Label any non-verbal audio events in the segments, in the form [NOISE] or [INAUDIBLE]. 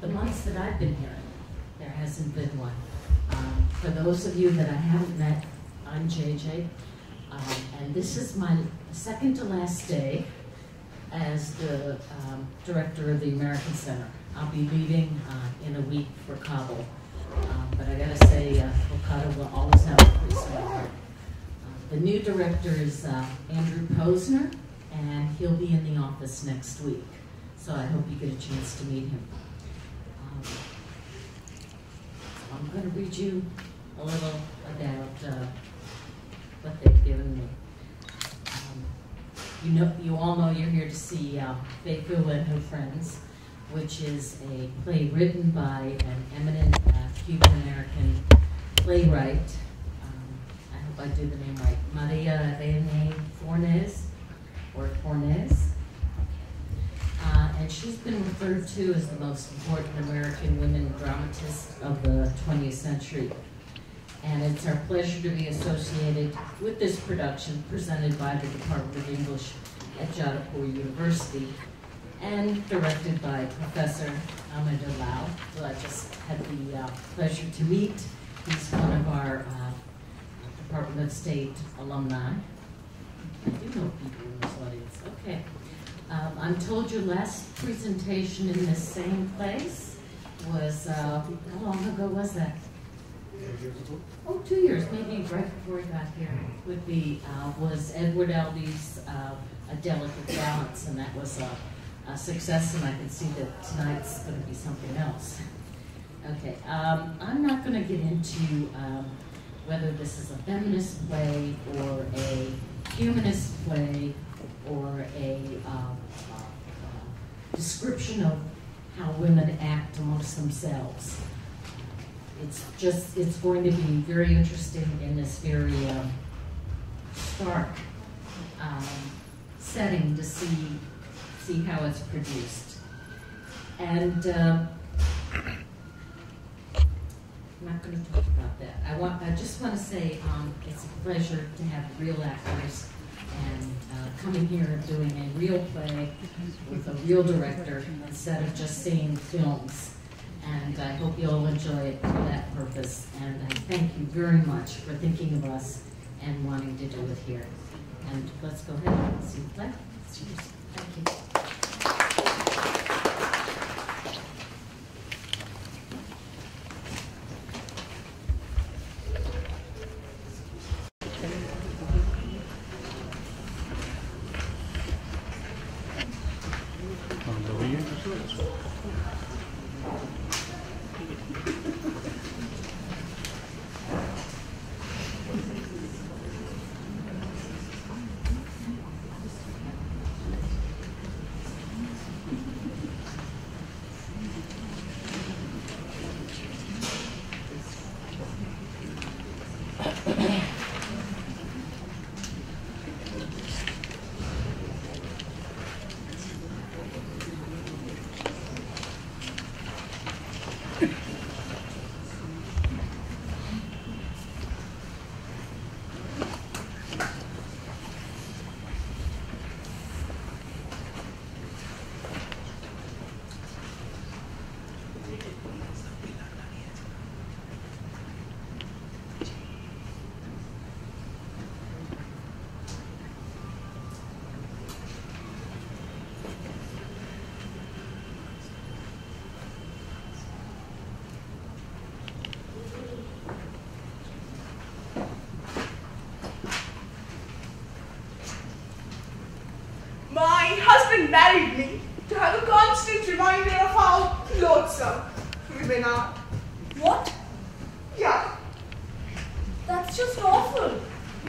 the months that I've been here, there hasn't been one. Um, for those of you that I haven't met, I'm JJ, um, and this is my second to last day as the um, director of the American Center. I'll be leaving uh, in a week for Kabul, um, but I gotta say, uh, Kolkata will always have a place in my heart. Uh, the new director is uh, Andrew Posner, and he'll be in the office next week. So I hope you get a chance to meet him. I'm going to read you a little about uh, what they've given me. Um, you know, you all know you're here to see uh, and Her Friends, which is a play written by an eminent uh, Cuban American playwright. Um, I hope I do the name right. Maria Rene Fornes or Fornes. Uh, and she's been referred to as the most important American women dramatist of the 20th century. And it's our pleasure to be associated with this production presented by the Department of English at Jadavpur University and directed by Professor Ananda Lal, who I just had the uh, pleasure to meet. He's one of our uh, Department of State alumni. I do know people in this audience. Okay. Um, I'm told your last presentation in this same place was, uh, how long ago was that? Oh, two years, maybe right before I got here, would be, uh, was Edward Albee's uh, A Delicate Balance, and that was a, a success, and I can see that tonight's going to be something else. Okay, um, I'm not going to get into um, whether this is a feminist play or a humanist play or a uh, uh, description of how women act amongst themselves. It's just, it's going to be very interesting in this very um, stark um, setting to see, see how it's produced. And uh, I'm not going to talk about that. I want, I just want to say um, it's a pleasure to have real actors and uh, coming here and doing a real play with a real director instead of just seeing films. And I hope you'll enjoy it for that purpose. And I thank you very much for thinking of us and wanting to do it here. And let's go ahead and see the play you. My husband married me to have a constant reminder of how loathsome What? Yeah, That's just awful.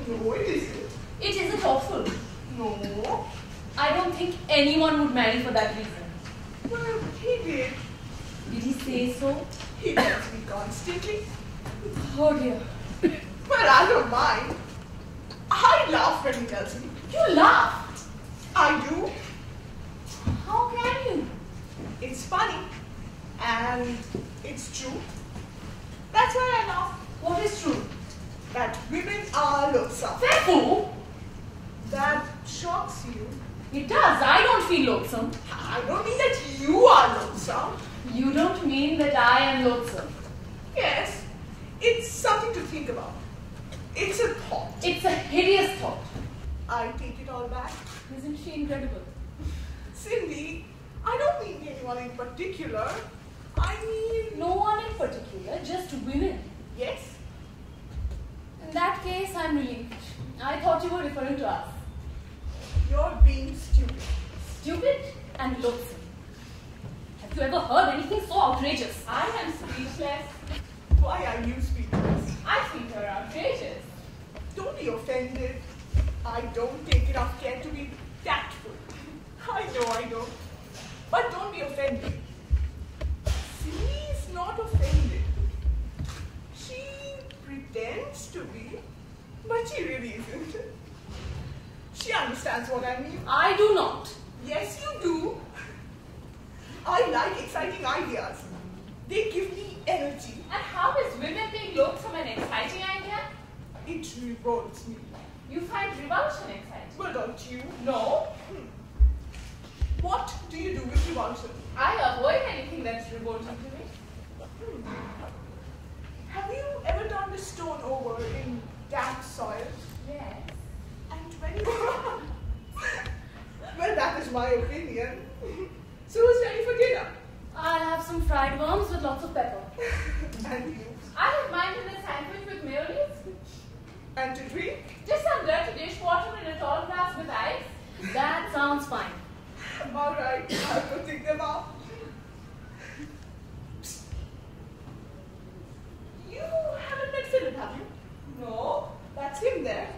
no, it isn't. It isn't awful. No. I don't think anyone would marry for that reason. Well, he did. Did he say so? He tells me constantly. Oh dear. Well, I don't mind. I laugh when he tells me. You laugh? I do. How can you? It's funny. And it's true. That's why I laugh. What is true? That women are loathsome. Fool. That shocks you. It does. I don't feel loathsome. I don't mean that you are loathsome. You don't mean that I am loathsome. Yes, it's something to think about. It's a thought. It's a hideous thought. I take it all back. Isn't she incredible? Cindy, I don't mean anyone in particular. I mean, No one in particular, just women. yes, In that case, I'm relieved. I thought you were referring to us. you're being stupid. Stupid and loathsome. Have you ever heard anything so outrageous? I am speechless. Why are you speechless? I think you're outrageous. Don't be offended. I don't take enough care to be tactful. [LAUGHS] I know, I know. But don't be offended. She's not offended. She pretends to be, but she really isn't. She understands what I mean. I do not. Yes, you do. I like exciting ideas. They give me energy. And how is women being loathsome an exciting idea? It revolts me. You find revulsion exciting. Well, don't you? No, hmm. What do you do with revulsion? I avoid anything that's revolting to me. Hmm. Have you ever done the stone over in damp soil? Yes. And when you [LAUGHS] Well, that is my opinion. So who's ready for dinner? I'll have some fried worms with lots of pepper. [LAUGHS] And you. I have mine in a sandwich with mayonnaise. And to drink? Just some dirty dishwater in a tall glass with ice. That sounds fine. All right, I'll take them off. You haven't met Philip, have you? No, that's him there.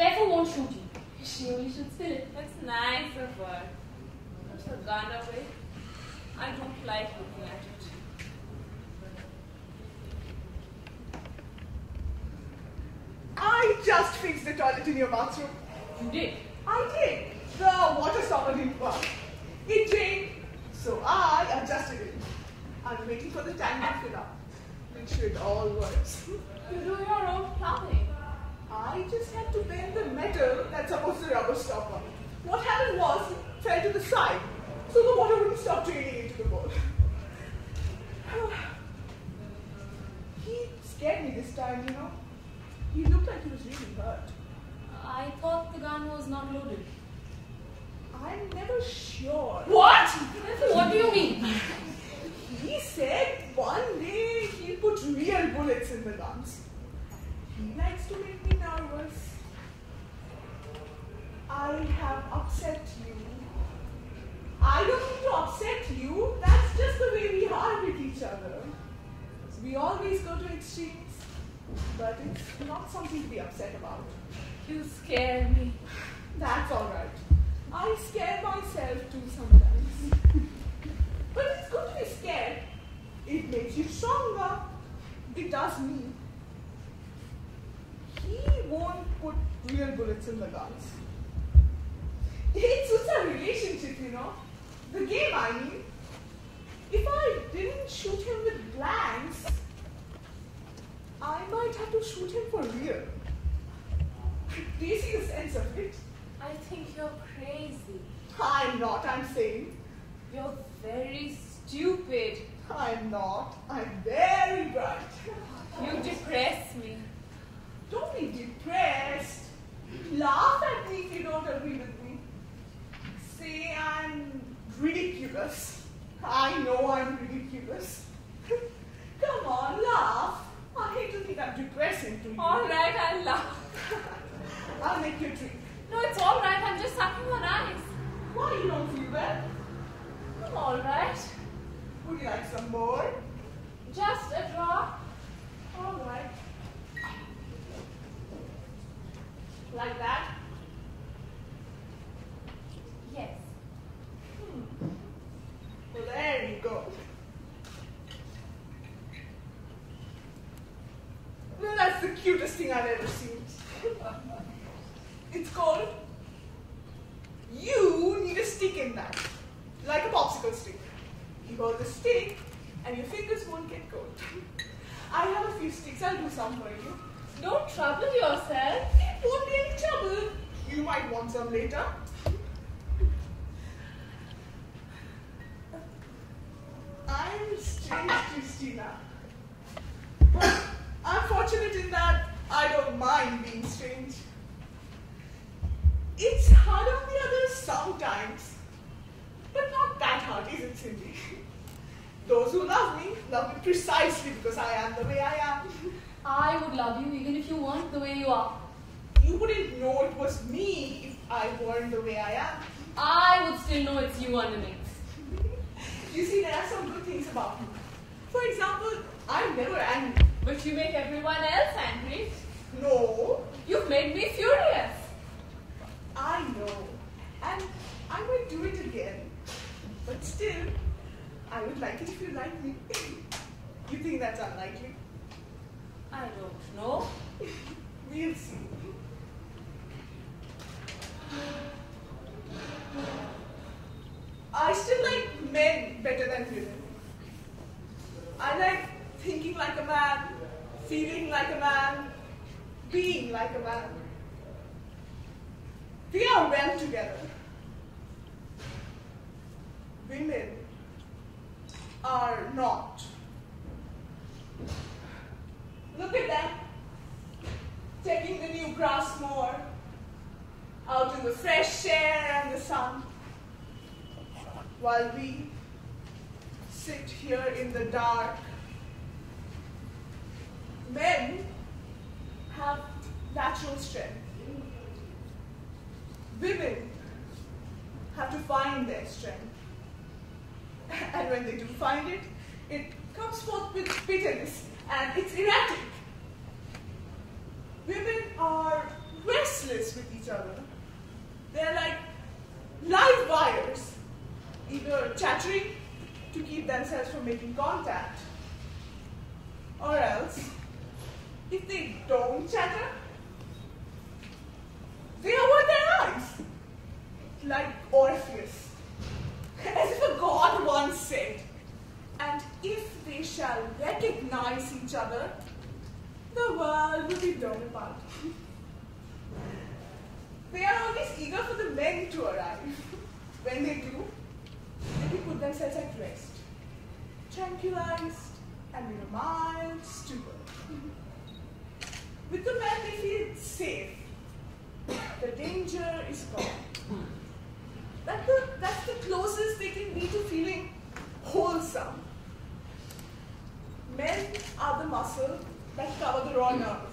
Shot. Won't shoot you. She only shoots Philip. That's nice of her. Put the gun away. I don't like looking at it. I just fixed the toilet in your bathroom. You did. I did. The water stopper didn't work. It drained, so I adjusted it. I'm waiting for the tank to fill up. Make sure it all works. You do your own plumbing. I just had to bend the metal that supposed the rubber stopper. What happened was it fell to the side, so the water wouldn't stop draining into the bowl. [SIGHS] he scared me this time, you know. He looked like he was really hurt. I thought the gun was not loaded. I'm never sure. What? [LAUGHS] What do you mean? He said one day he'll put real bullets in the guns. He likes to make me nervous. I have upset you. I don't mean to upset you. That's just the way we are with each other. We always go to extremes, but it's not something to be upset about. You scare me. That's alright. I scare myself too sometimes. but it's good to be scared. It makes you stronger. It does me. He won't put real bullets in the guns. It suits a relationship, you know. The game, I mean. If I didn't shoot him with blanks, I might have to shoot him for real. Do you see the sense of it? I think you're crazy. I'm not, I'm saying. You're very stupid. I'm not. I'm very bright. You depress me. Don't be depressed. Laugh at me if you don't agree with me. Say I'm ridiculous. I know I'm ridiculous. [LAUGHS] Come on, laugh. I hate to think I'm depressing to you. All right, I'll laugh. [LAUGHS] I'll make you a drink. No, it's all right. I'm just sucking on ice. Why you don't feel well? I'm all right. Would you like some more? Just a drop. All right. Like that? Yes. Hmm. Well, there you go. No, that's the cutest thing I've ever seen. it's called You Need a Stick in That. Like a popsicle stick. You hold the stick and your fingers won't get cold. [LAUGHS] I have a few sticks, I'll do some for you. Don't trouble yourself. It won't be any trouble. You later. I'm strange, Christina. But I'm fortunate in that I don't mind being strange. It's hard on the others sometimes, but not that hard, is it, Cindy? Those who love me love me precisely because I am the way I am. I would love you even if you weren't the way you are. You wouldn't know it was me if I weren't the way I am. I would still know it's you underneath. You see, there are some good things about me. For example, I'm never angry. But you make everyone else angry. No, You've made me furious. I know. And I might do it again. But still, I would like it if you like me. you think that's unlikely? I don't know. We'll see. I still like men better than women. I like thinking like a man, feeling like a man, being like a man. We are well together. Women are not. Look at them taking the new grass mower the fresh air and the sun while we sit here in the dark. Men have natural strength. Women have to find their strength. [LAUGHS] And when they do find it, it comes forth with bitterness and it's erratic. Women are restless with each other. They're like live wires, either chattering to keep themselves from making contact, or else, if they don't chatter, they avert their eyes, like Orpheus, [LAUGHS] as if a god once said. And if they shall recognize each other, the world will be blown apart. [LAUGHS] they are always eager for the men to arrive. When they do, they can put themselves at rest, tranquilized and in a mild stupor. With the men, they feel safe. the danger is gone. That's the, that's the closest they can be to feeling wholesome. Men are the muscle that cover the raw nerve.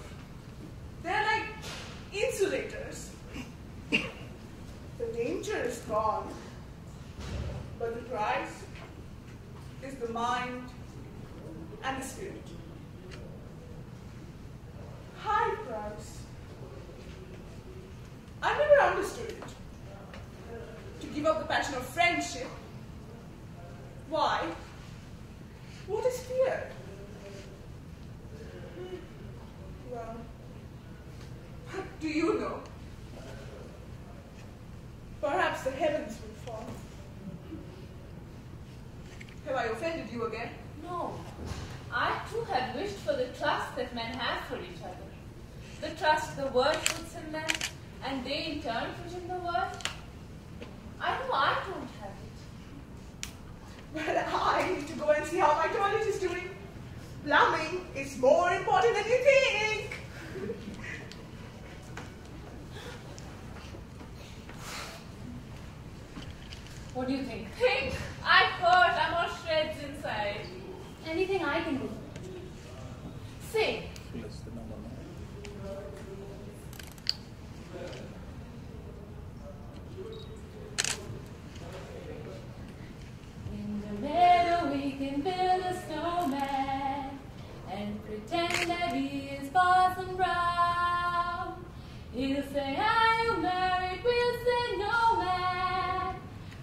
They're like insulators. The danger is gone, but the price is the mind and the spirit. High price. I never understood it. To give up the passion of friendship. Why? What is fear? Hmm. Well, what do you know? Perhaps the heavens will fall. Have I offended you again? No. I too have wished for the trust that men have for each other. The trust the world puts in them, and they in turn put in the world. I know I don't have it. But I need to go and see how my toilet is doing. Plumbing is more important than you think. What do you think? Think? I hurt. I'm all shreds inside. Anything I can do. Say, In the meadow we can build a snowman and pretend that he is Parson Brown. He'll say,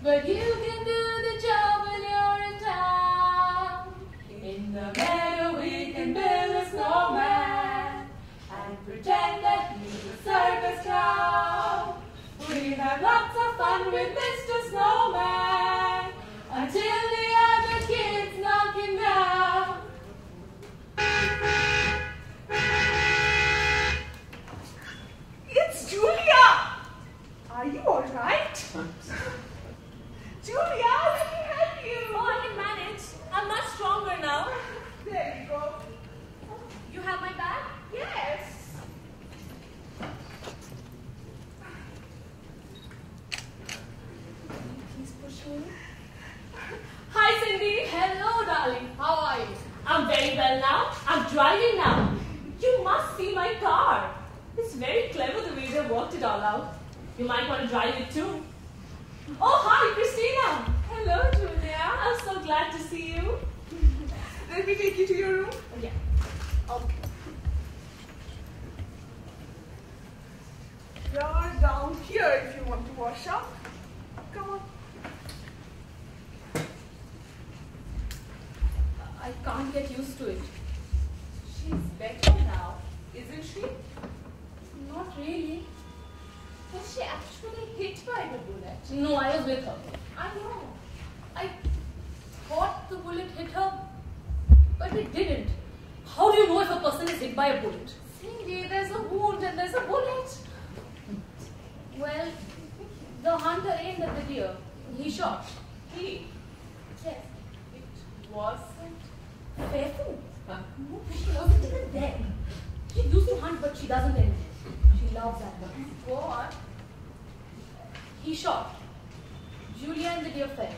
But you can do the job when you're in town. In the meadow we can build a snowman and pretend that he's a circus clown. We'll have lots of fun with Mr. Snowman until the other kids knock him down. It's Julia! Are you alright? Julia, let me help you. Oh, I can manage. I'm much stronger now. There you go. You have my bag? Yes. Please push me. Hi, Cindy. Hello, darling. How are you? I'm very well now. I'm driving now. You must see my car. It's very clever the way they worked it all out. You might want to drive it too. Oh, hi, Christina. hello, Julia. I'm so glad to see you. Let me take you to your room. Oh, yeah. Okay. You're down here if you want to wash up. Come on. I can't get used to it. She's better now, isn't she? Not really. Was she actually hit by the bullet? No, I was with her. I know. I thought the bullet hit her, but it didn't. How do you know if a person is hit by a bullet? Cindy, there's a wound and there's a bullet. Well, the hunter aimed at the deer. He shot. He. Yes. It wasn't. Faithful. She wasn't even there. She used to hunt, but she doesn't anymore. She loves animals. Go on. He shot. Julia and the deer fell.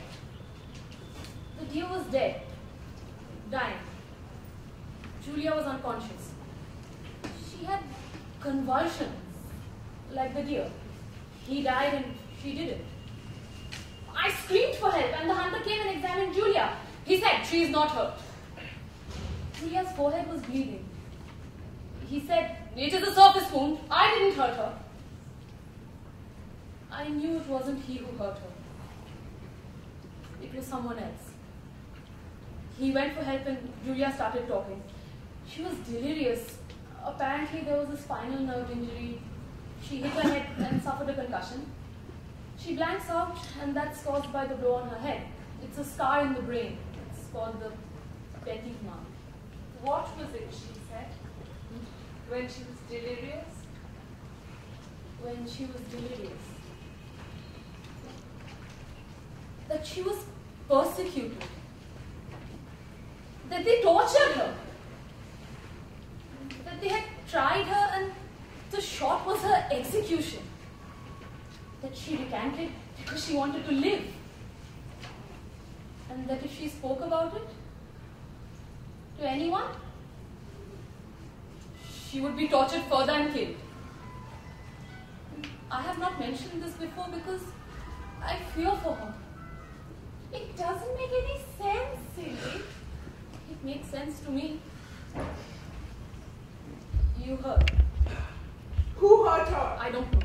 The deer was dead, dying. Julia was unconscious. She had convulsions, like the deer. He died and she didn't. I screamed for help and the hunter came and examined Julia. He said she is not hurt. Julia's forehead was bleeding. He said, It is a surface wound. I didn't hurt her. I knew it wasn't he who hurt her. It was someone else. He went for help and Julia started talking. She was delirious. Apparently, there was a spinal nerve injury. She hit her head and suffered a concussion. She blanks out, and that's caused by the blow on her head. It's a scar in the brain. It's called the Petit mal. What was it she said? When she was delirious? when she was delirious. That she was persecuted. That they tortured her. That they had tried her and the shot was her execution. that she recanted because she wanted to live. And that if she spoke about it to anyone, she would be tortured further and killed. I have not mentioned this before because I fear for her. It doesn't make any sense, silly. It makes sense to me. You heard. Who hurt her? I don't know.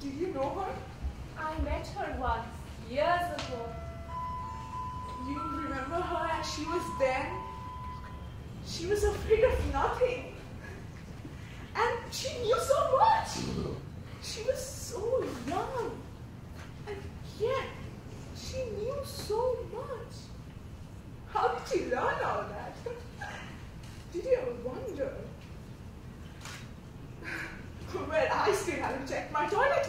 Did you know her? I met her once, years ago. You remember her as she was then? She was afraid of nothing. And she knew so much. She was so young. And yet, she knew so much. How did she learn all that? [LAUGHS] Did you ever wonder? [SIGHS] Well, I still haven't checked my toilet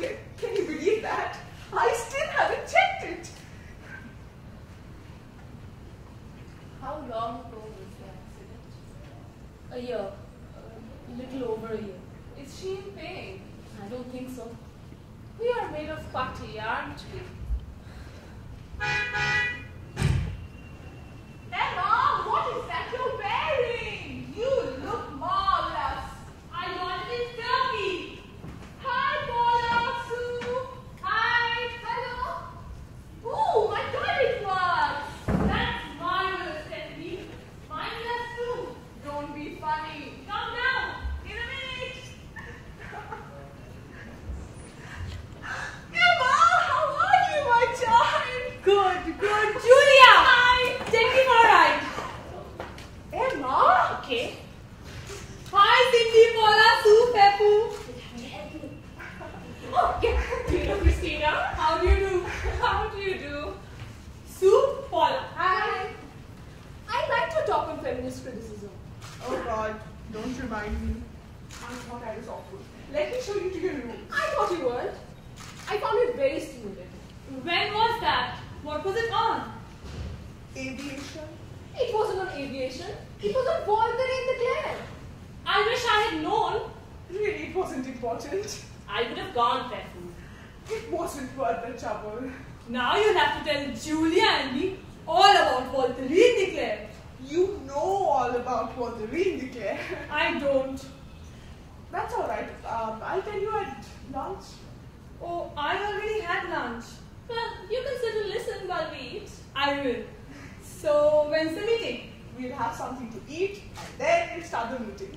So, when's the meeting? We'll have something to eat and then we'll start the meeting.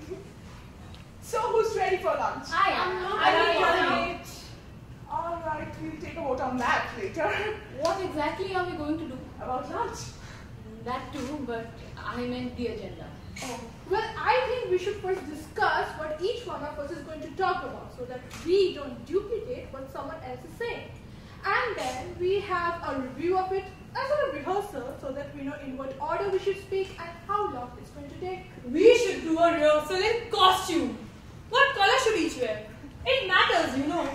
So, who's ready for lunch? I am not I ready am for ready. All right, we'll take a vote on that later. [LAUGHS] What exactly are we going to do? about lunch. That too, but I meant the agenda. Oh, Well, I think we should first discuss what each one of us is going to talk about so that we don't duplicate what someone else is saying. And then we have a review of it as a rehearsal so that we know in what order we should speak and how long it's going to take. We should do a rehearsal in costume. What color should each wear? It matters, you know.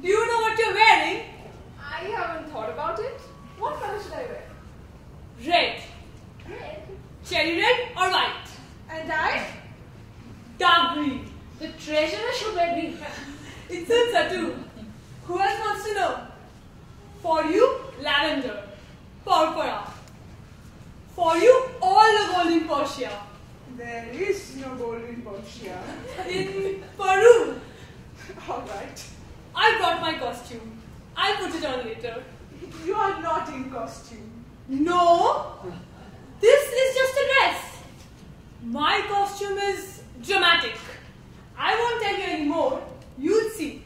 Do you know what you're wearing? I haven't thought about it. What color should I wear? Red. Red. Cherry red or white? And I? Dark green. The treasurer should wear green. It's in Satu. Who else wants to know? For you, lavender. Purpura. For you, all the golden Persia. there is no golden Persia. In Peru, All right. I brought my costume. I'll put it on later. You are not in costume. No, this is just a dress. My costume is dramatic. I won't tell you anymore. You'll see.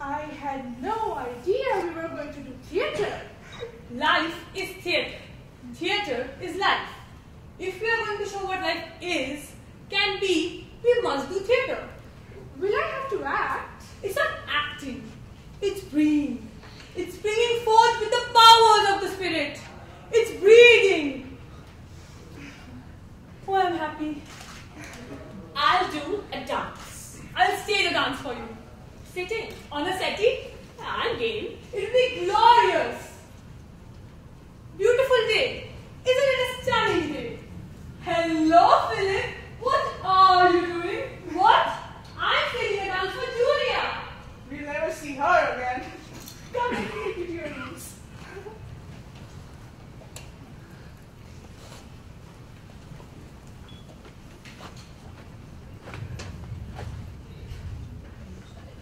I had no idea we were going to do theatre. Life is theatre. Theatre is life. If we are going to show what life is, can be, we must do theatre. Will I have to act? It's not acting. It's breathing. It's bringing forth with the powers of the spirit. It's breathing. Oh, I'm happy. I'll do a dance. I'll stage a dance for you. Sitting on a settee, I'm game. It'll be glorious. Beautiful day. Isn't it a stunning day? Hello, Philip. What are you doing? What? I'm filling a out for Julia. We'll never see her again. Come and take it your knees.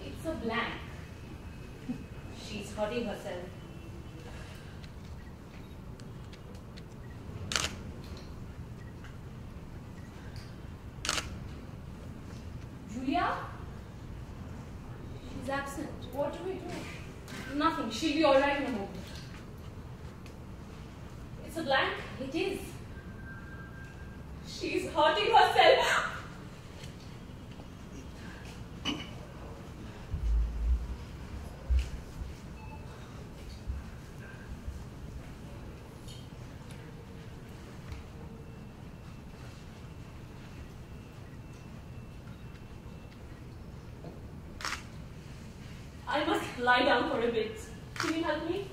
It's a blank. She's hurting herself. Lie down for a bit. Can you help me?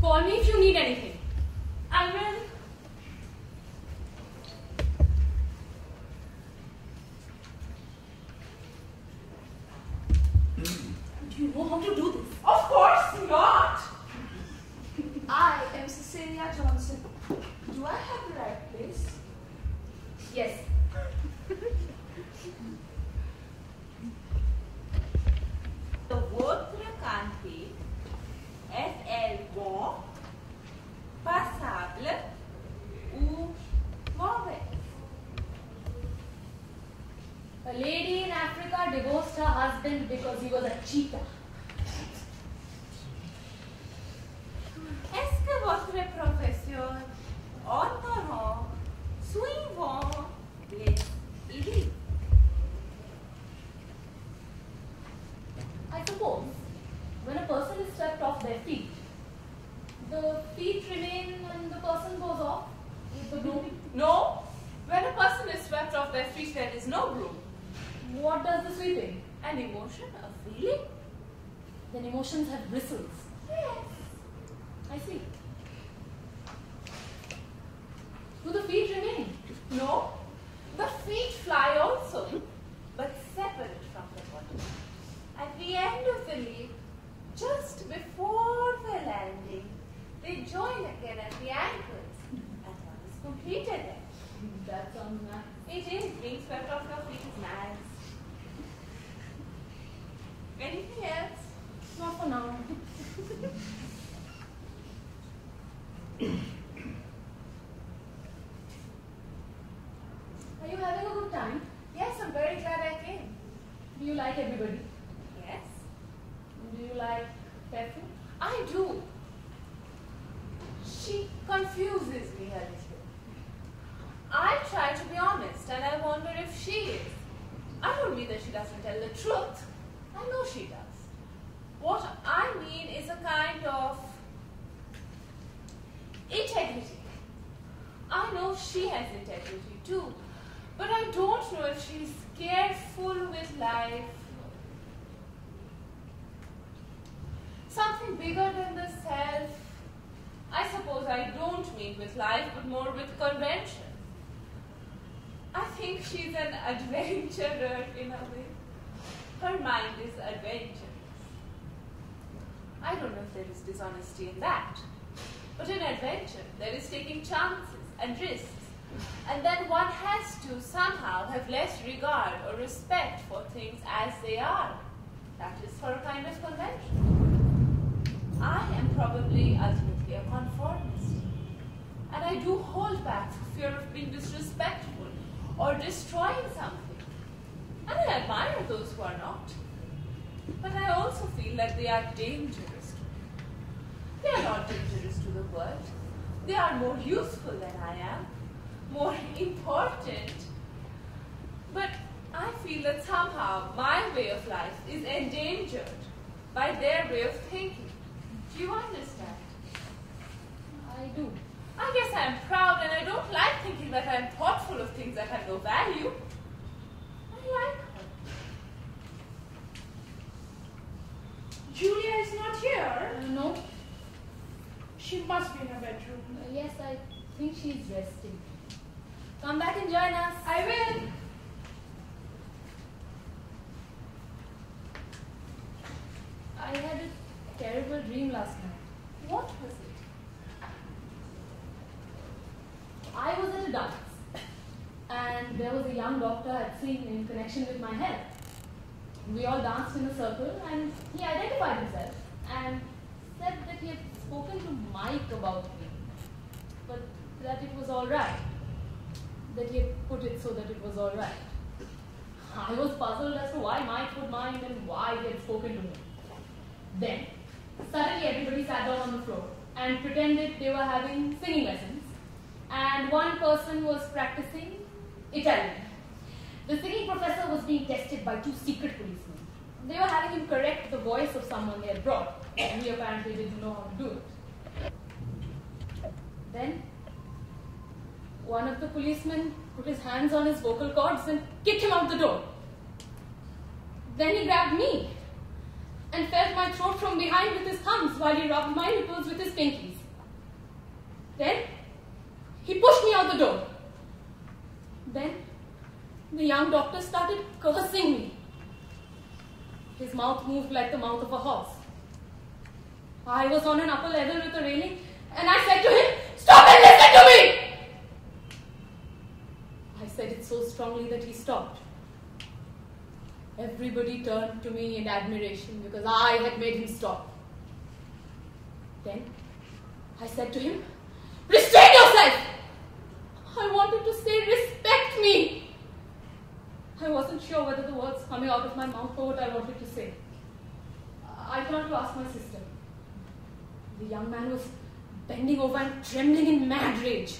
Call me if you need anything. I will. Do you know how to do this? Of course not. I am Cecilia Johnson. Do I have the right place? Yes. The votre canté est-elle bon, passable ou mauvais? A lady in Africa husband because he was a cheater. Est-ce que votre profession honorant suivant les idées? I suppose when a person is swept off their feet, the feet remain when the person goes off with the broom. No. When a person is swept off their feet, there is no broom. What does the sweeping? An emotion, a feeling? Then emotions have bristles. Yes. I see. Do the feet remain? No. The feet fly also, but separate from the body. At the end of the leap, just before the landing, they join again at the ankles, and one is completed then. That sounds nice. It is being swept off your feet is nice. Anything else? Not for now. Are you having a good time? Yes, I'm very glad I came. Do you like everybody? Yes, Do you like perfume? I do. She confuses me a little. I try to be honest and I wonder if she is. I don't mean that she doesn't tell the truth. I know she does. What I mean is a kind of integrity. I know she has integrity too, but I don't know if she's careful with life. Something bigger than the self. I suppose I don't mean with life, but more with convention. I think she's an adventurer in a way. Her mind is adventurous. I don't know if there is in that. But in adventure, there is taking chances and risks. And then one has to somehow have less regard or respect for things as they are. That is for a kind of convention. I am probably ultimately a conformist. And I do hold back for fear of being disrespectful or destroying something. And I admire those who are not. But I also feel that they are dangerous. They are not dangerous to the world. They are more useful than I am, more important. But I feel that somehow my way of life is endangered by their way of thinking. Do you understand? I do. I guess I'm proud and I don't like thinking that I'm thoughtful of things that have no value. I like her. Julia is not here. Uh, no? She must be in her bedroom. Yes, I think she's resting. Come back and join us. I will. I had a terrible dream last night. What was it? I was at a dance, and there was a young doctor had seen in connection with my health. We all danced in a circle and he identified himself and said that he had spoken to About me, but that it was alright. That he had put it so that it was alright. I was puzzled as to why Mike would mind and why he had spoken to me. Then, suddenly everybody sat down on the floor and pretended they were having singing lessons, and one person was practicing Italian. The singing professor was being tested by two secret policemen. They were having him correct the voice of someone they had brought, and he apparently didn't know how to do it. Then, one of the policemen put his hands on his vocal cords and kicked him out the door. Then he grabbed me and felt my throat from behind with his thumbs while he rubbed my nipples with his pinkies. Then he pushed me out the door. Then the young doctor started cursing me. His mouth moved like the mouth of a horse. I was on an upper level with a railing and I said to him, Stop and listen to me! I said it so strongly that he stopped. Everybody turned to me in admiration because I had made him stop. Then I said to him, Restrain yourself! I wanted to say, Respect me! I wasn't sure whether the words coming out of my mouth were what I wanted to say. I turned to ask my sister. The young man was bending over and trembling in mad rage.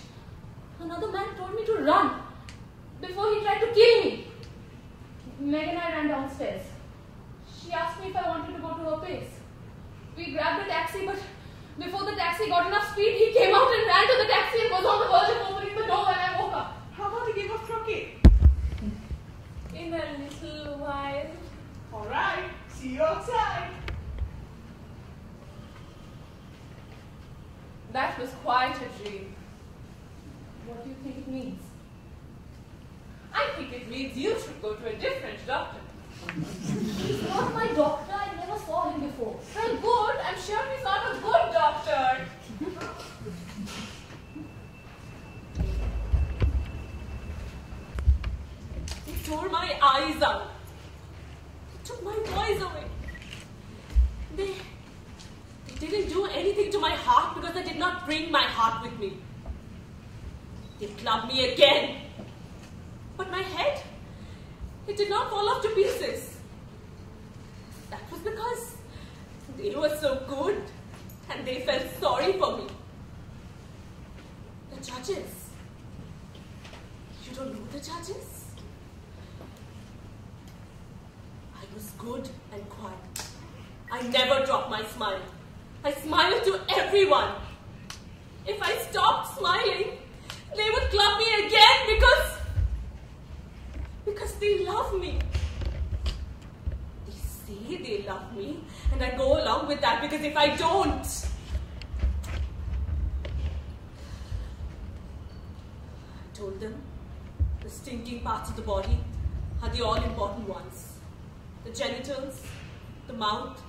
Another man told me to run before he tried to kill me. Meg and I ran downstairs. She asked me if I wanted to go to her place. We grabbed a taxi, but before the taxi got enough speed, he came out and ran to the taxi and was on the verge of opening the door when I woke up. How about a game of croquet? In a little while. Alright, see you outside. That was quite a dream. What do you think it means? I think it means you should go to a different doctor. He's not my doctor. I never saw him before. Well, good. I'm sure he's not a good doctor. he tore my eyes out. He took my voice away. They, they didn't do anything to my heart because I did not bring my heart with me. They clubbed me again. But my head, it did not fall off to pieces. That was because they were so good and they felt sorry for me. The judges. You don't know the judges? I was good and quiet. I never dropped my smile. I smiled to everyone. If I stopped smiling, they would club me again because because they love me. They say they love me, and I go along with that because if I don't, I told them the stinking parts of the body are the all important ones the genitals, the mouth,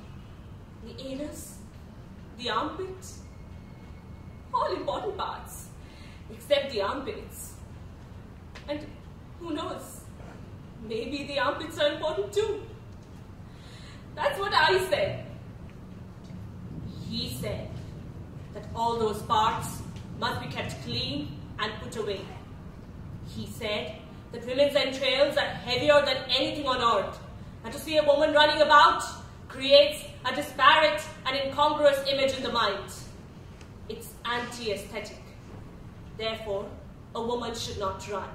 the anus, the armpits, all important parts, except the armpits. And who knows? Maybe the armpits are important too. That's what I said. He said that all those parts must be kept clean and put away. He said that women's entrails are heavier than anything on earth, and to see a woman running about creates a disparate and incongruous image in the mind. It's anti aesthetic. Therefore, a woman should not run.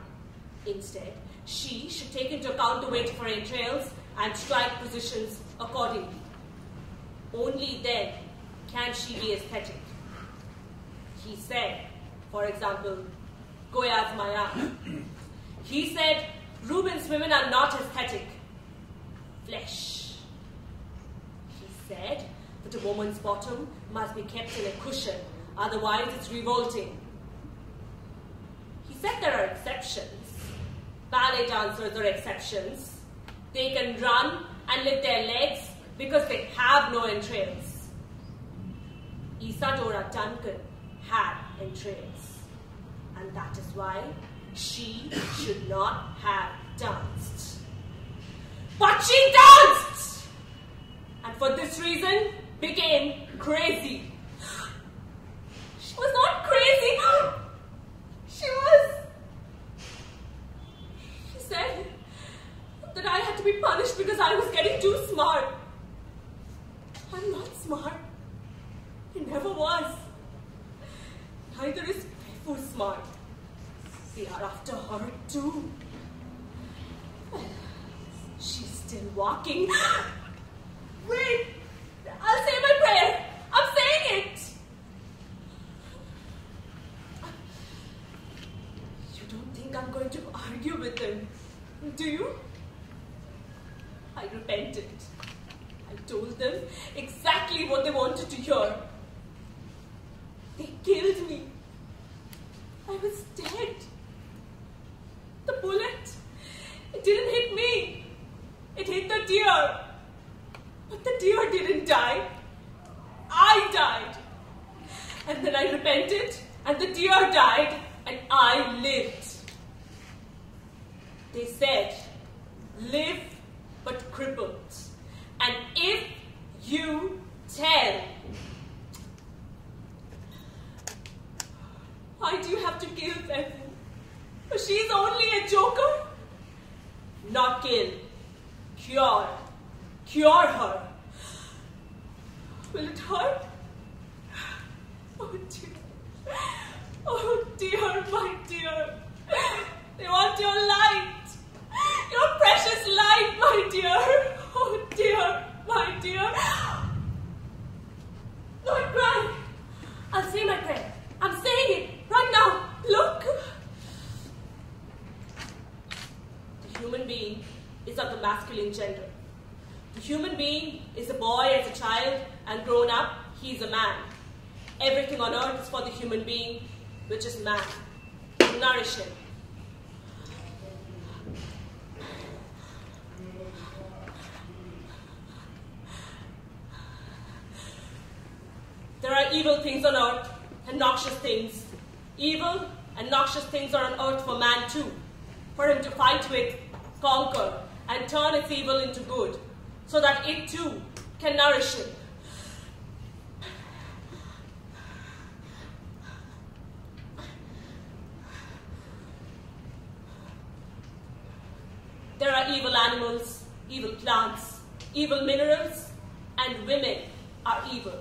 Instead, she should take into account the weight of her entrails and strike positions accordingly. Only then can she be aesthetic. He said, for example, Goya's Maya. He said, Rubens women are not aesthetic. Flesh. Said that a woman's bottom must be kept in a cushion, otherwise it's revolting. He said there are exceptions. Ballet dancers are exceptions. They can run and lift their legs because they have no entrails. Isadora Duncan had entrails. And that is why she should not have danced. But she danced! And for this reason became crazy. She was not crazy. [GASPS] She was. She said that I had to be punished because I was getting too smart. I'm not smart. I never was. Neither is Playful smart. They are after her too. She's still walking. [GASPS] Wait! I'll say my prayer. I'm saying it. You don't think I'm going to argue with them, do you? I repented. I told them exactly what they wanted to hear. They killed me. I was dead. The bullet, it didn't hit me. It hit the deer. But the deer didn't die. I died. And then I repented, and the deer died, and I lived. They said, live but crippled. And if you tell, why do you have to kill Fefu? She's only a joker. Not kill, cure, cure her. Will it hurt? Oh dear. Oh dear, my dear. They want your light. Your precious light, my dear. Oh dear, my dear. Don't cry. I'll say my prayer. I'm saying it right now. Look. The human being is of the masculine gender. The human being is a boy as a child, and grown up, he's a man. Everything on earth is for the human being, which is man. Nourish him. There are evil things on earth and noxious things. Evil and noxious things are on earth for man too, for him to fight with, conquer, and turn its evil into good, so that it too can nourish him. There are evil animals, evil plants, evil minerals, and women are evil.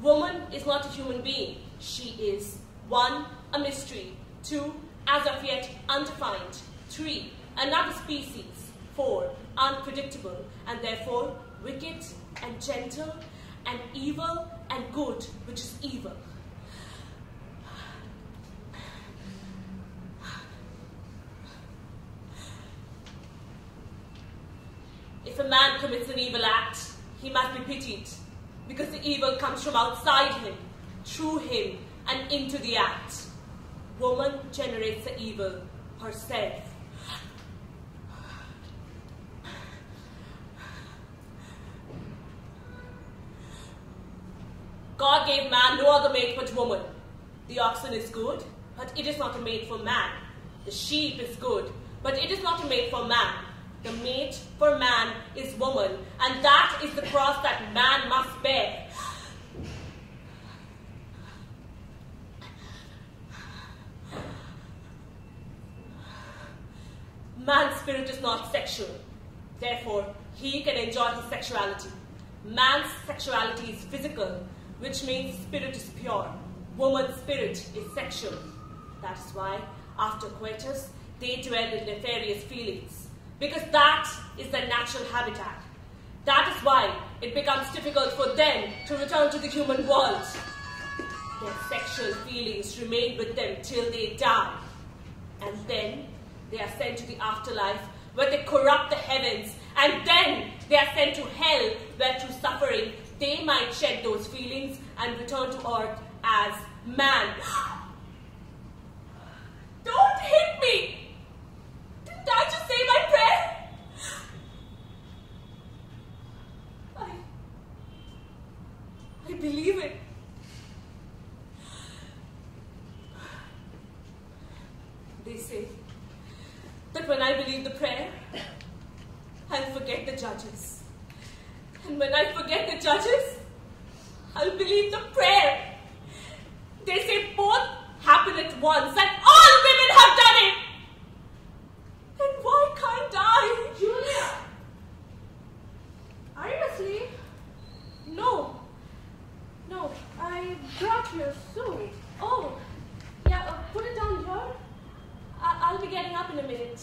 Woman is not a human being. She is one, a mystery, two, as of yet undefined, three, another species, four, unpredictable, and therefore wicked and gentle, and evil and good, which is evil. A man commits an evil act, he must be pitied, because the evil comes from outside him, through him, and into the act. Woman generates the evil herself. God gave man no other mate but woman. The oxen is good, but it is not a mate for man. The sheep is good, but it is not a mate for man. The mate for man is woman, and that is the cross that man must bear. Man's spirit is not sexual. Therefore, he can enjoy his sexuality. Man's sexuality is physical, which means spirit is pure. Woman's spirit is sexual. That is why, after coitus, they dwell in nefarious feelings, because that is their natural habitat. That is why it becomes difficult for them to return to the human world. Their sexual feelings remain with them till they die. And then they are sent to the afterlife where they corrupt the heavens. And then they are sent to hell where through suffering they might shed those feelings and return to earth as man. [GASPS] Don't hit me! I just say my prayer? I, I believe it. They say that when I believe the prayer, I'll forget the judges. And when I forget the judges, I'll believe the prayer. They say both happen at once, and all women have done it. And why can't I? Julia! Are you asleep? No. No. I brought your soup. Oh, yeah, uh, put it down here. I- I'll be getting up in a minute.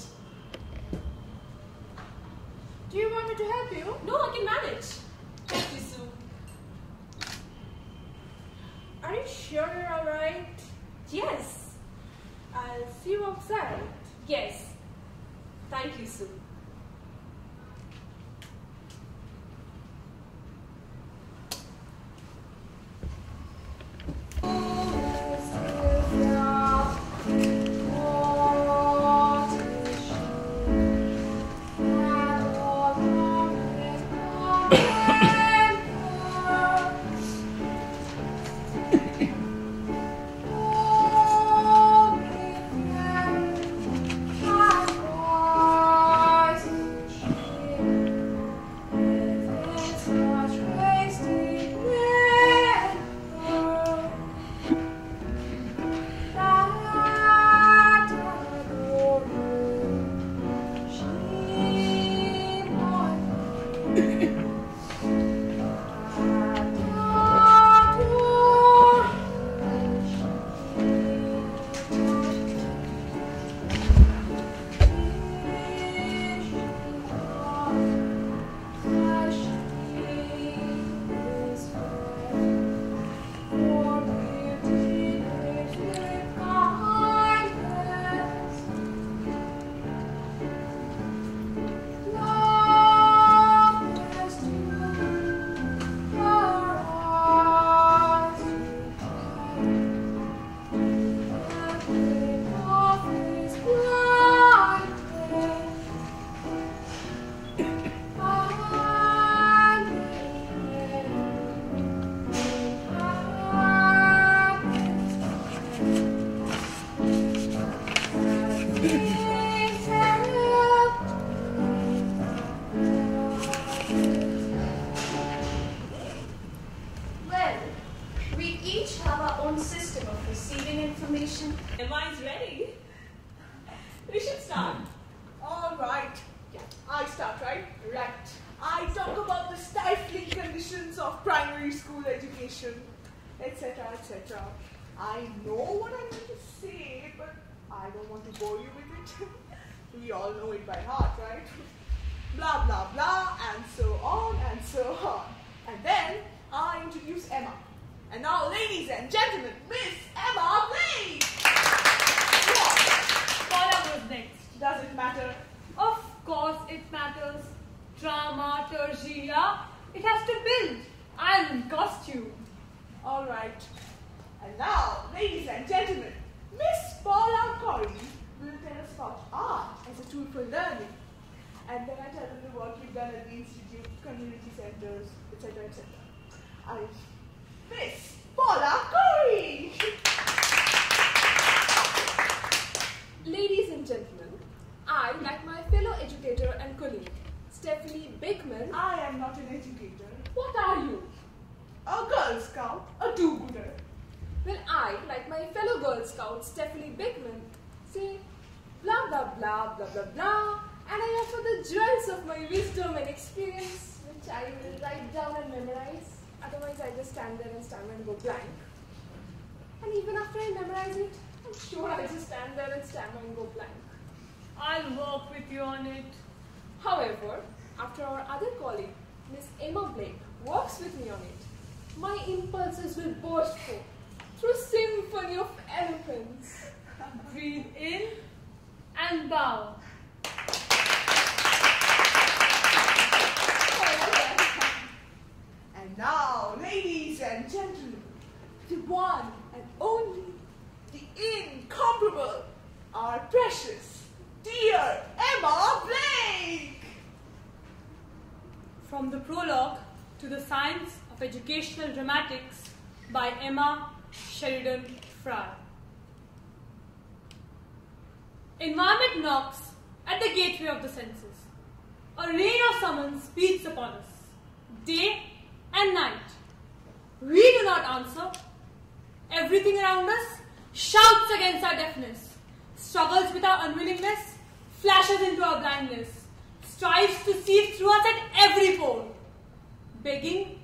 Do you want me to help you? No, I can manage. Thank you, Sue. Are you sure you're alright? Yes. I'll see you outside. Yes. Thank you, Sue. Well, matter? Of course it matters. Dramaturgia. It has to build. I'm costume. All right. And now, ladies and gentlemen, Miss Paula Corey will tell us about art as a tool for learning. And then I tell them the work you've done at the institute, community centers, etc., etc. I, Miss Paula Corey. Ladies and gentlemen, I, like my fellow educator and colleague, Stephanie Bickman, I am not an educator, what are you? a Girl Scout, a do-gooder. Well, I, like my fellow Girl Scout, Stephanie Bickman, say blah blah blah blah blah blah, and I offer the jewels of my wisdom and experience, which I will write down and memorize. Otherwise, I just stand there and stammer and go blank. And even after I memorize it, I'm sure I just stand there and stammer and go blank. I'll work with you on it. However, after our other colleague, Miss Emma Blake, works with me on it, my impulses will burst forth through symphony of eloquence. Breathe in and bow. And now, ladies and gentlemen, the one and only, the incomparable, our precious, dear Emma Blake! From the prologue to the science of educational dramatics by Emma Sheridan Fry. Environment knocks at the gateway of the senses. a rain of summons beats upon us, day and night. We do not answer. Everything around us shouts against our deafness, struggles with our unwillingness, flashes into our blindness, strives to see through us at every pore, begging,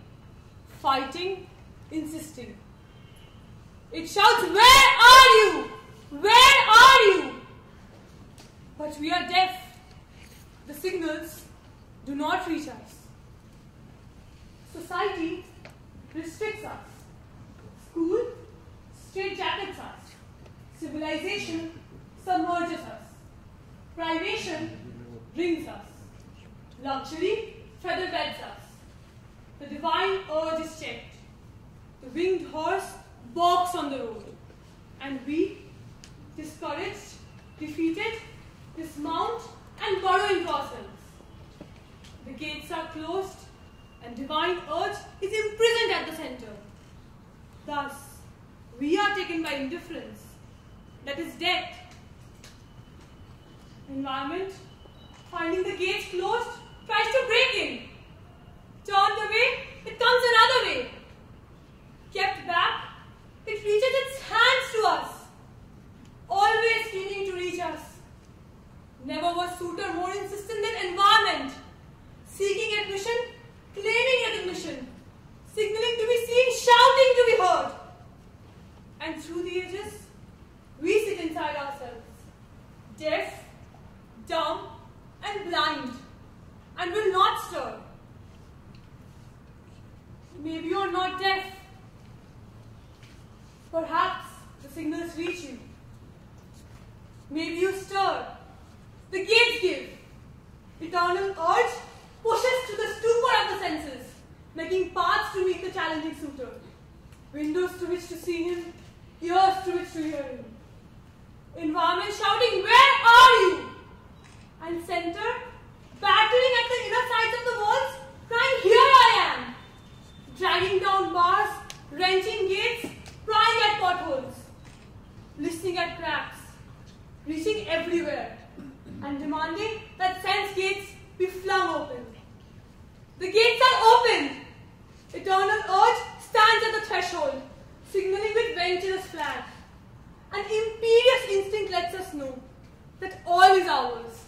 fighting, insisting. It shouts, Where are you? Where are you? But we are deaf. The signals do not reach us. Society restricts us. School straitjackets us. Civilization submerges us. Privation brings us. Luxury feather beds us. The divine urge is checked. The winged horse balks on the road. And we, discouraged, defeated, dismount and burrow into ourselves. The gates are closed and divine urge is imprisoned at the center. Thus, we are taken by indifference, that is death. Environment, finding the gates closed, tries to break in. Turned away, it comes another way. Kept back, it reaches its hands to us, always keening to reach us. Never was suitor more insistent than environment, seeking admission, claiming recognition, signaling to be seen, shouting to be heard. And through the ages, we sit inside ourselves, deaf, dumb, and blind, and will not stir. Maybe you're not deaf. Perhaps the signals reach you. Maybe you stir. The gates give. Eternal urge pushes to the stupor of the senses, making paths to meet the challenging suitor, windows through which to see him, ears through which to hear him. Environment shouting, Where are you? And center battering at the inner sides of the walls, crying, Here I am! Dragging down bars, wrenching gates, prying at potholes, listening at cracks, reaching everywhere, and demanding that sense gates be flung open. The gates are open! Eternal urge stands at the threshold, signaling with venturous flag. An imperious instinct lets us know that all is ours,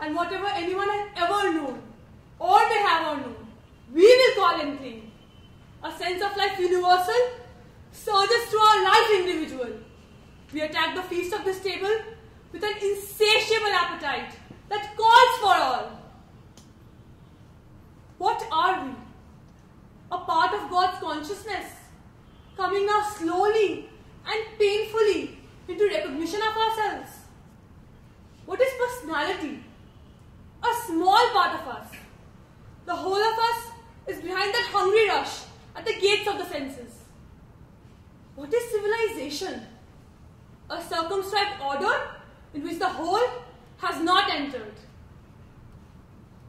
and whatever anyone has ever known, or may have known, we will call and claim. A sense of life universal surges through our life individual. We attack the feast of this table with an insatiable appetite that calls for all. What are we? A part of God's consciousness, coming now slowly and painfully into recognition of ourselves. What is personality? A small part of us. The whole of us is behind that hungry rush at the gates of the senses. What is civilization? A circumscribed order in which the whole has not entered.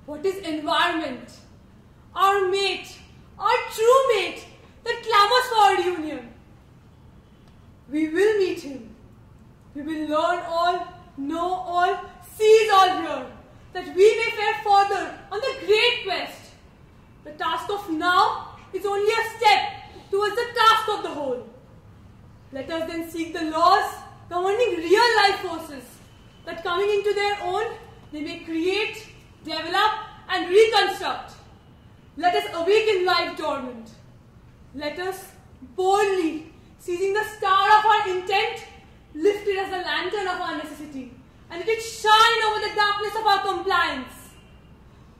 What is environment? Our mate, our true mate that clamors for our union. We will meet him. We will learn all, know all, seize all here, that we may fare further on the great quest. The task of now is only a step towards the task of the whole. Let us then seek the laws governing real life forces, that coming into their own, they may create, develop, and reconstruct. Let us awaken life dormant. Let us boldly, seizing the star of our intent, lift it as the lantern of our necessity, and it shine over the darkness of our compliance.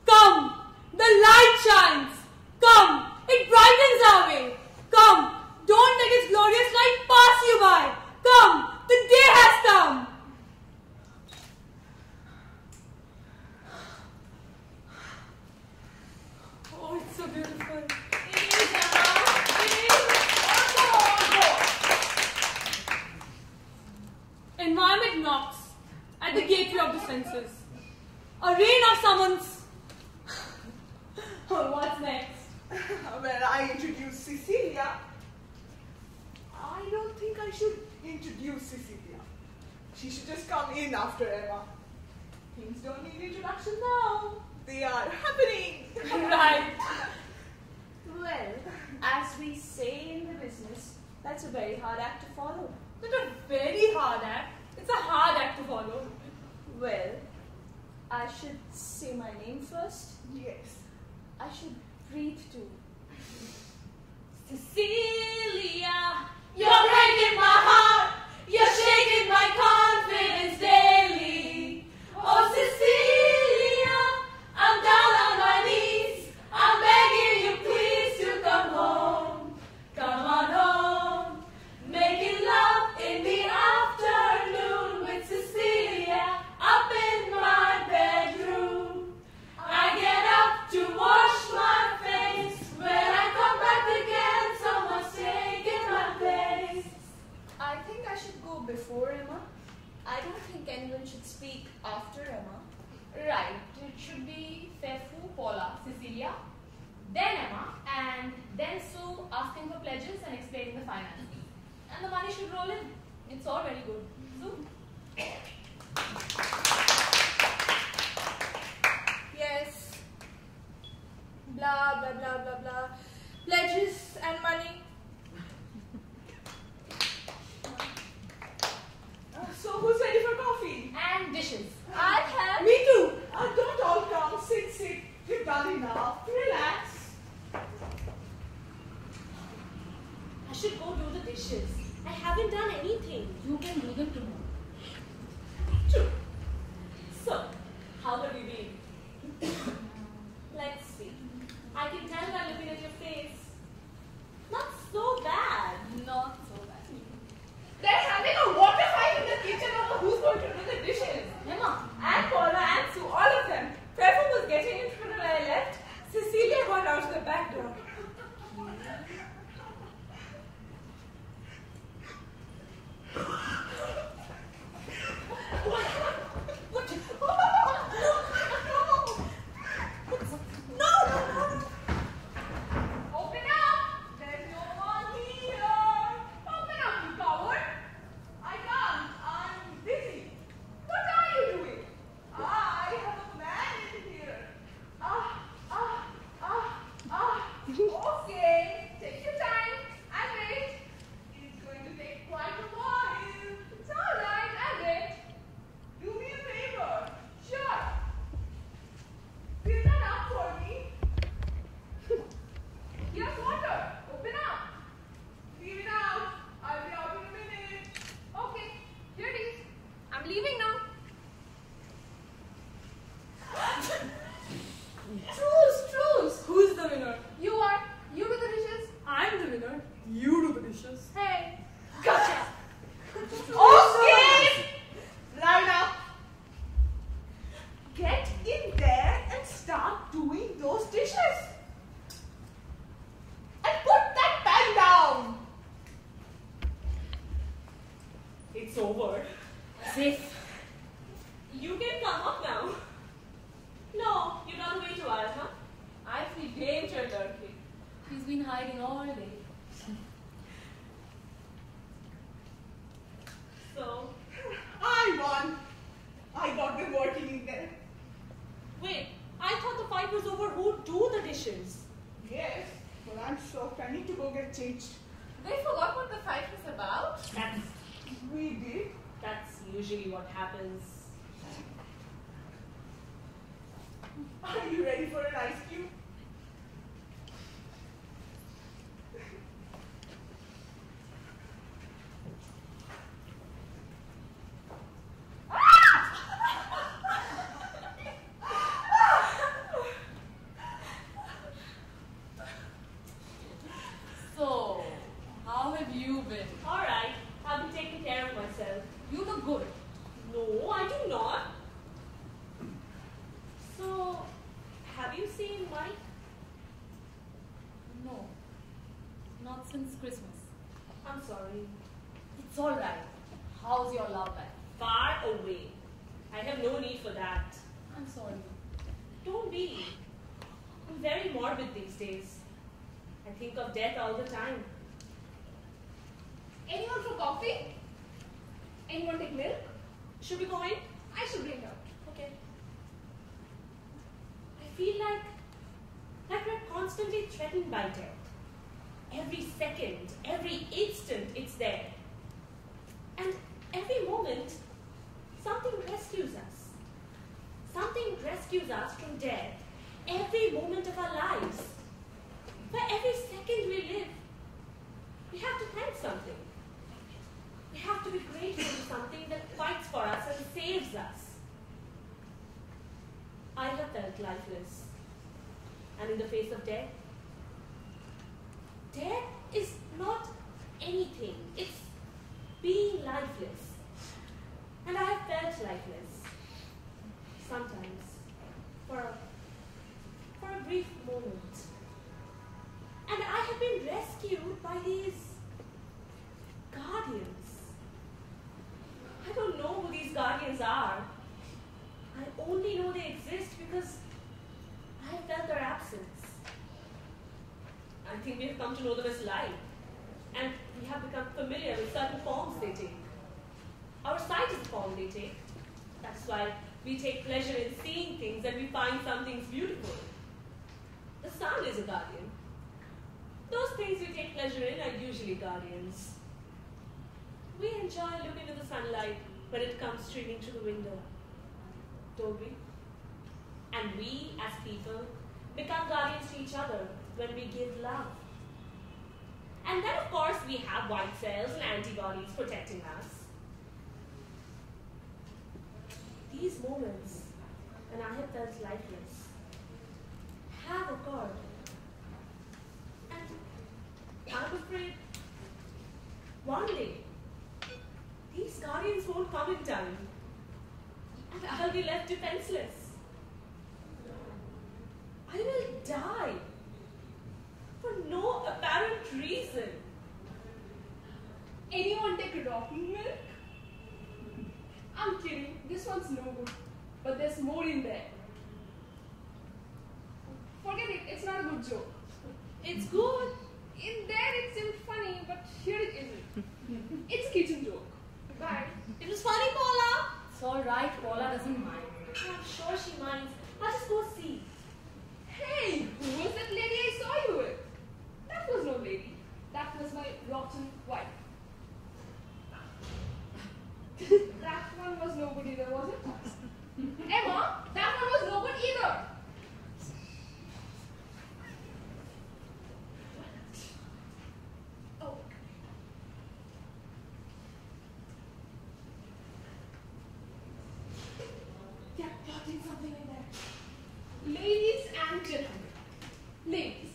Come, the light shines. Come, it brightens our way. Come, don't let its glorious light pass you by. Come, the day has come. Oh, it's so beautiful. the gateway of the senses. A rain of summons. [LAUGHS] What's next? [LAUGHS] well, I introduce Cecilia. I don't think I should introduce Cecilia. She should just come in after Emma. Things don't need introduction now. They are happening. [LAUGHS] right. well, as we say in the business, that's a very hard act to follow. Not a very hard act. It's a hard act to follow. Well, I should say my name first. Yes. I should breathe too. [LAUGHS] Cecilia, you're breaking my heart. The pledges and explaining the finances. And the money should roll in. It's all very good. So I haven't done anything. You can do them tomorrow. it's over. Christmas. I'm sorry. It's all right. How's your love life? Far away. I have no need for that. I'm sorry. Don't be. I'm very morbid these days. I think of death all the time. Anyone for coffee? Anyone take milk? Should we go in? I should bring out. Okay. I feel like, like we're constantly threatened by death. Every second, every instant, it's there. And every moment, something rescues us. Something rescues us from death every moment of our lives. For every second we live, we have to thank something. We have to be grateful to something that fights for us and saves us. I have felt lifeless. And in the face of death, death is not anything, it's being lifeless. And I have felt lifeless. Sometimes. For a, for a brief moment. And I have been rescued by these guardians. I don't know who these guardians are. I only know they exist because I felt their absence. I think we have come to know them as life, and we have become familiar with certain forms they take. Our sight is the form they take. That's why we take pleasure in seeing things and we find some things beautiful. The sun is a guardian. Those things we take pleasure in are usually guardians. We enjoy looking at the sunlight when it comes streaming through the window, don't we? And we, as people, become guardians to each other when we give love. And then, of course, we have white cells and antibodies protecting us. These moments, when I have felt lifeless, have occurred. And I'm afraid one day these guardians won't come in time. And I'll be left defenseless. I will die for no apparent reason. Anyone take a rocking milk? I'm kidding. This one's no good. But there's more in there. Forget it. It's not a good joke. It's good. In there it seemed funny, but here it isn't. it's a kitchen joke. Bye. It was funny, Paula. It's all right. Paula doesn't mind. I'm sure she minds. I'll just go see. Hey, who was that lady I saw you with? That was no lady. That was my rotten wife. [LAUGHS] that one was nobody either, was it? Emma, that one was no good either. Oh. Yeah, plotting something in there. Ladies and gentlemen, ladies,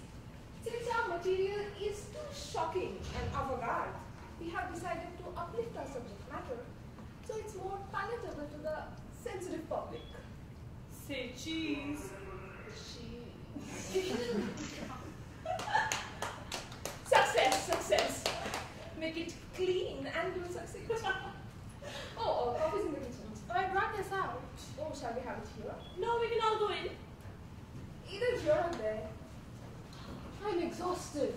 since our material is too shocking and avant-garde, we have decided to uplift our subject matter so it's more palatable to the sensitive public. Say cheese. success, success. Make it clean and you'll succeed. oh, oh, coffee's in the kitchen. I brought this out. Oh, shall we have it here? No, we can all go in. Either here or there. I'm exhausted.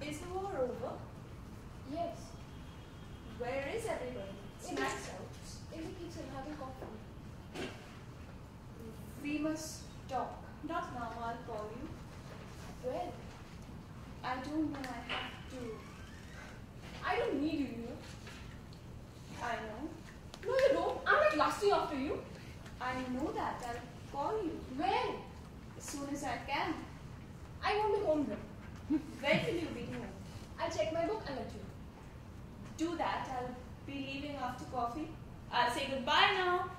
Is the war over? Yes. Where is everybody? In Snacks the- out. In the kitchen having coffee. We must talk. Not now, I'll call you. When? I don't know, I have to. I don't need you, you know. I know. No, you don't. I'm not lusting after you. I know that. I'll call you When? as soon as I can. I won't be home then. When will you be home? I'll check my book and let you. Do that. I'll be leaving after coffee. I'll say goodbye now.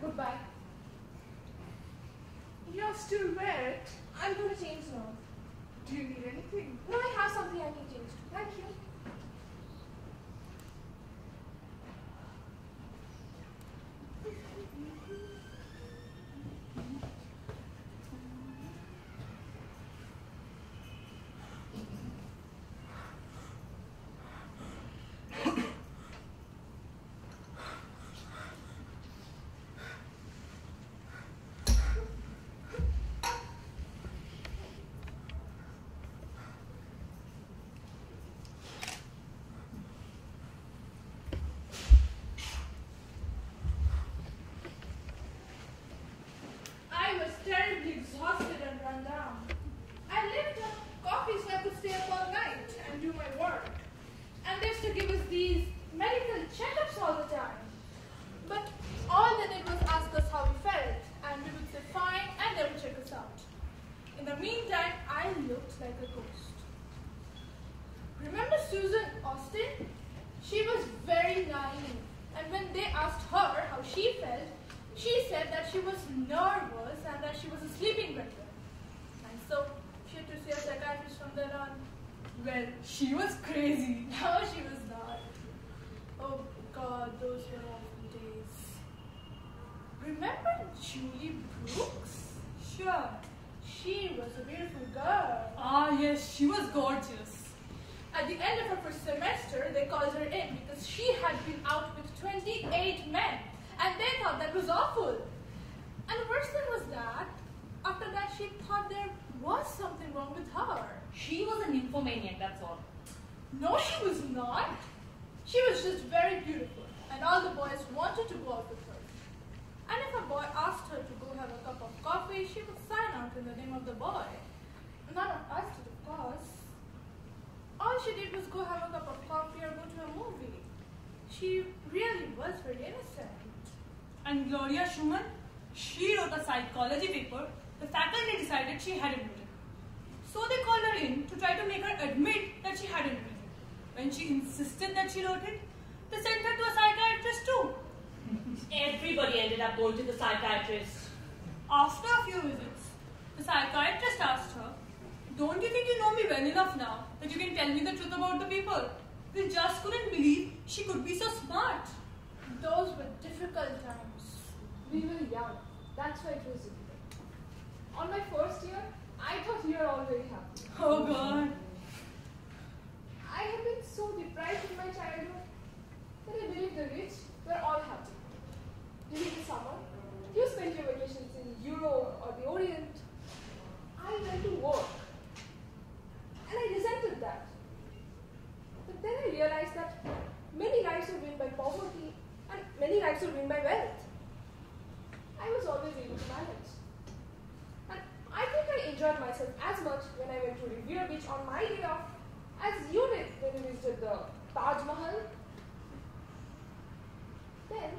Goodbye. You're still wet. I'm going to change now. Do you need anything? No, I have something I can change. Thank you. And Gloria Schumann, she wrote a psychology paper the faculty decided she hadn't written. So they called her in to try to make her admit that she hadn't written. When she insisted that she wrote it, they sent her to a psychiatrist too. [LAUGHS] Everybody ended up going to the psychiatrist. After a few visits, the psychiatrist asked her, Don't you think you know me well enough now that you can tell me the truth about the people? They just couldn't believe she could be so smart. Those were difficult times. We were young. That's why it was difficult. On my first year, I thought you were all very happy. Oh god. I have been so deprived in my childhood that I believe the rich were all happy. During the summer, you spent your vacations in Europe or the Orient. I went to work. And I resented that. But then I realized that many lives are ruined by poverty and many lives are ruined by wealth. I was always able to manage. And I think I enjoyed myself as much when I went to Riviera Beach on my day off as you did when you visited the Taj Mahal. Then,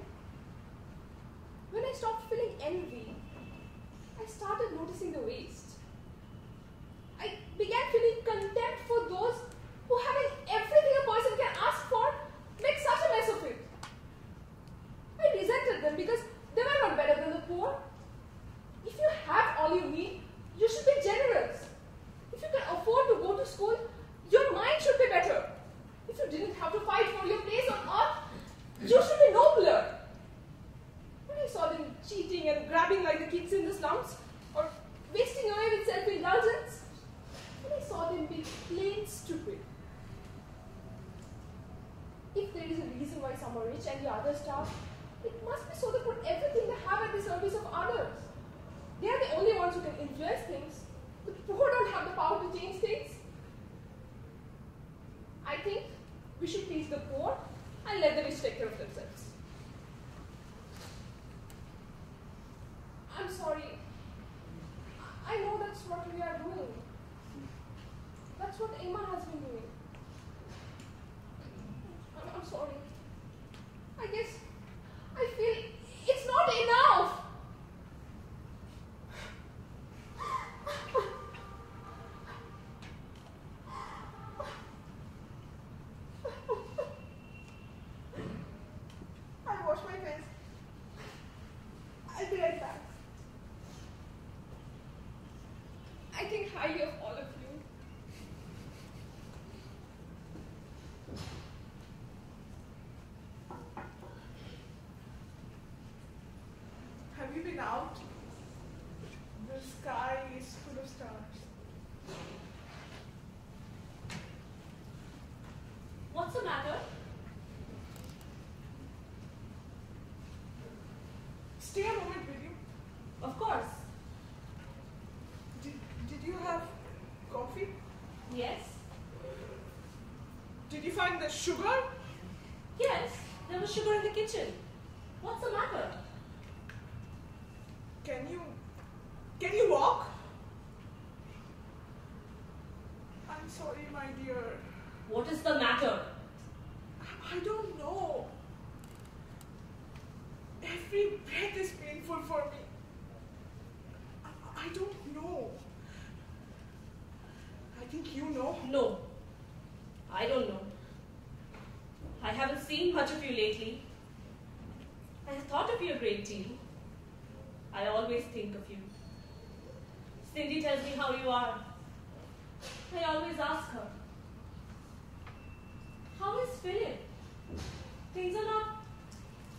when I stopped feeling envy, I started noticing the waste. I began feeling contempt for those who, having everything a person can ask for, make such a mess of it. I resented them because they were not better than the poor. If you have all you need, you should be generous. If you can afford to go to school, your mind should be better. If you didn't have to fight for your place on earth, you should be nobler. When I saw them cheating and grabbing like the kids in the slums, or wasting away with self-indulgence, when I saw them be plain stupid. If there is a reason why some are rich and the others starve, it must be so they put everything they have at the service of others. They are the only ones who can influence things. The poor don't have the power to change things. I think we should teach the poor and let the rich take care of themselves. I'm sorry. I know that's what we are doing. That's what Emma has been doing. I'm, I'm sorry. I guess I feel it's not enough. I'll wash my face. I'll be right back. I think highly of all of you. Have you been out? The sky is full of stars. What's the matter? Stay a moment, with you? Of course. Did, did you have coffee? Yes. Did you find the sugar? Yes. There was sugar in the kitchen. What's the matter? Can you can you walk? I'm sorry, my dear. What is the matter? I don't know. Every breath is painful for me. I, I don't know. I think you know. No. I don't know. I haven't seen of you lately. I have thought of you a great deal. I always think of you. Cindy tells me how you are. I always ask her, How is Philip? Things are not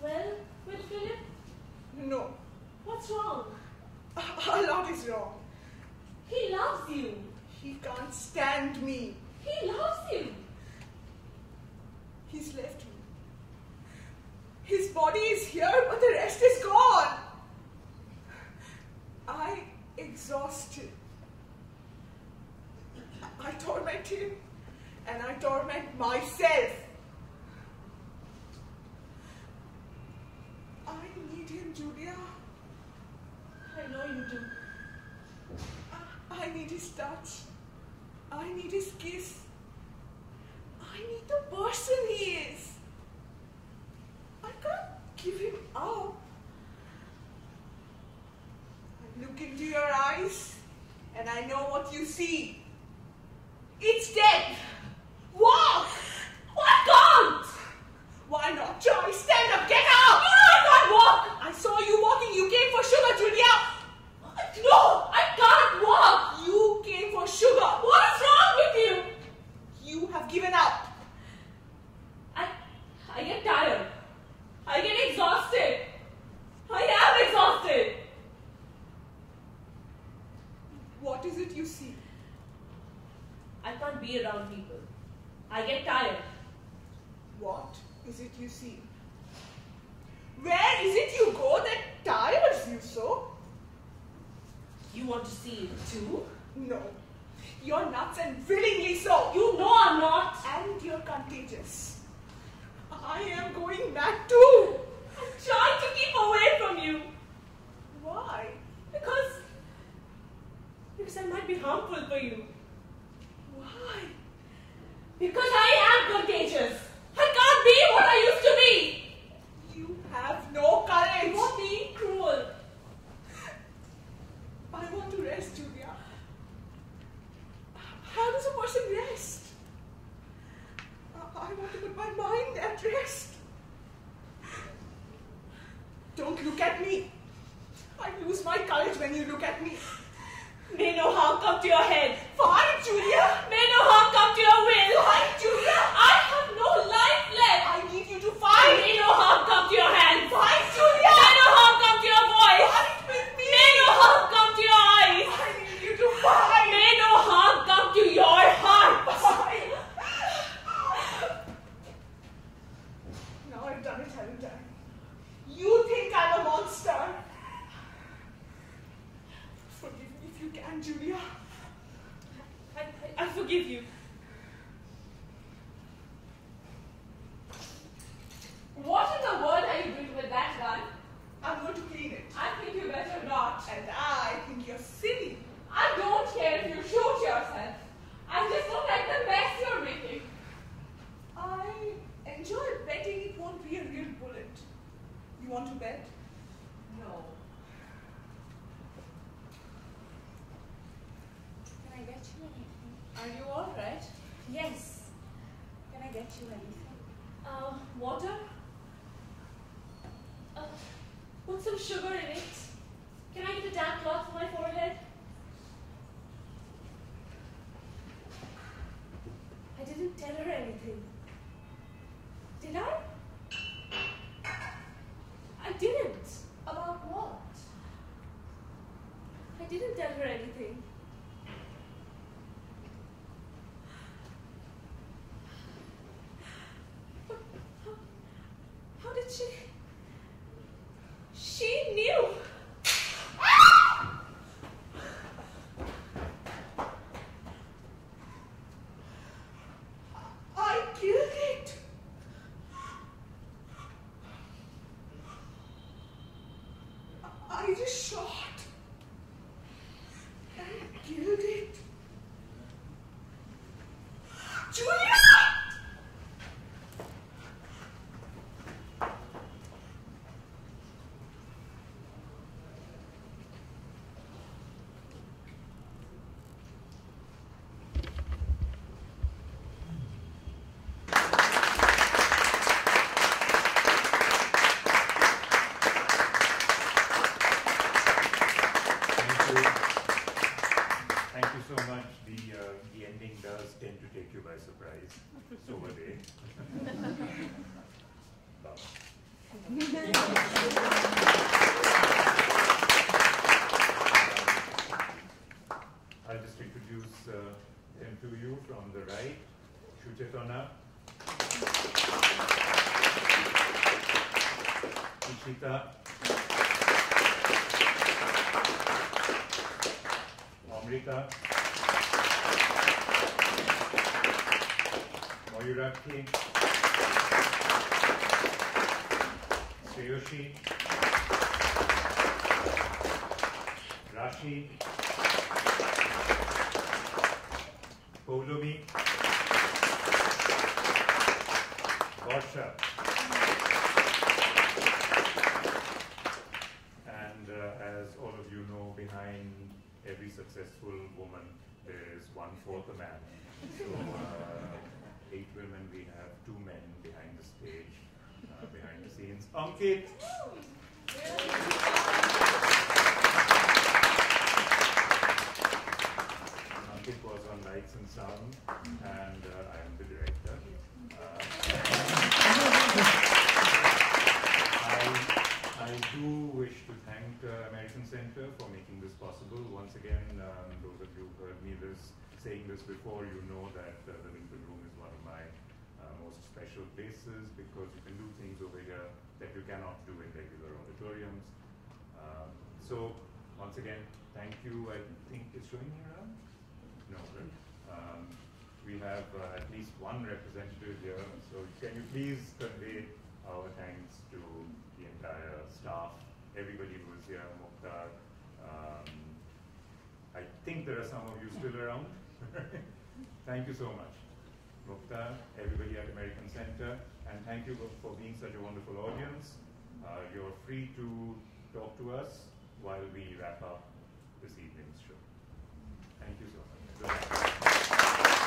well with Philip? No, What's wrong? a lot is wrong. He loves you. He can't stand me. He loves you. He's left me. His body is here, but the rest is gone. I exhausted. I torment him, and I torment myself. I need him, Julia. I know you do. I need his touch. I need his kiss. I need the person he is. I can't give him up. I look into your eyes and I know what you see. It's dead. Walk! I can't! Why not? Try, stand up, get up! I can't walk! I saw you walking. You came for sugar, Julia. No, I can't walk! You came for sugar. What is wrong with you? You have given up. I, I get tired. I get exhausted. I am exhausted. What is it you see? I can't be around people. I get tired. What is it you see? Where is it you go that tires you so? You want to see it too? No. You're nuts and willingly so. You know I'm not. And you're contagious. I am going mad too. I'm trying to keep away from you Why? because because I might be harmful for you. Why? Because I am contagious. I can't be what I used to be. You have no courage. You're being cruel. I want to rest, Julia. How does a person rest? I I want to put my mind at rest. Don't look at me. I lose my courage when you look at me. May no harm come to your head. Fine, Julia. May no harm come to your will. Fine, Julia. I have no life left. I need you to fight. May no harm come to your hands. Fight, Julia. May no harm come to your voice. Fight with me. May no harm come to your eyes. I need you to fight. May no harm come to your heart. Fight. Now I've done it, haven't I? You think I'm a monster? Forgive me if you can, Julia. I, I, I forgive you. What in the world are you doing with that gun? I'm going to clean it. I think you better not. And I think you're silly. I don't care if you shoot yourself. I just don't like the mess you're making. I enjoy betting it won't be a real bullet. You want to bet? No. Can I get you anything? Are you all right? Yes. Can I get you anything? Uh, water? Uh, put some sugar in it. Can I get a damp cloth for my forehead? I didn't tell her anything. Did I? I didn't. About what? I didn't tell her anything. But how, how did she? She knew. I killed it. I just shot surprise. So were they. I'll just introduce uh, them to you from the right. Shuchetona. Ishita. Amrita. Mayuraki. Sreyoshi. Rashi. Paulumi. Varsha. And uh, as all of you know, behind every successful woman, there is one fourth a man. So, uh, eight women, we have two men behind the stage, uh, behind the scenes. Ankit! Ankit was on lights and sound, and uh, I am the director. Uh, I, do wish to thank uh, American Center for making this possible. Once again, um, those of you who heard me this, saying this before, you know that uh, the Lincoln Room is my uh, most special places because you can do things over here that you cannot do in regular auditoriums. Um, so, once again, thank you. I think it's showing here around? No, right? Um, we have uh, at least one representative here, so can you please convey our thanks to the entire staff, everybody who is here, Mukhtar. Um, I think there are some of you still around. [LAUGHS] thank you so much. Gupta, everybody at American Center, and thank you for being such a wonderful audience. Uh, you're free to talk to us while we wrap up this evening's show. Thank you so much.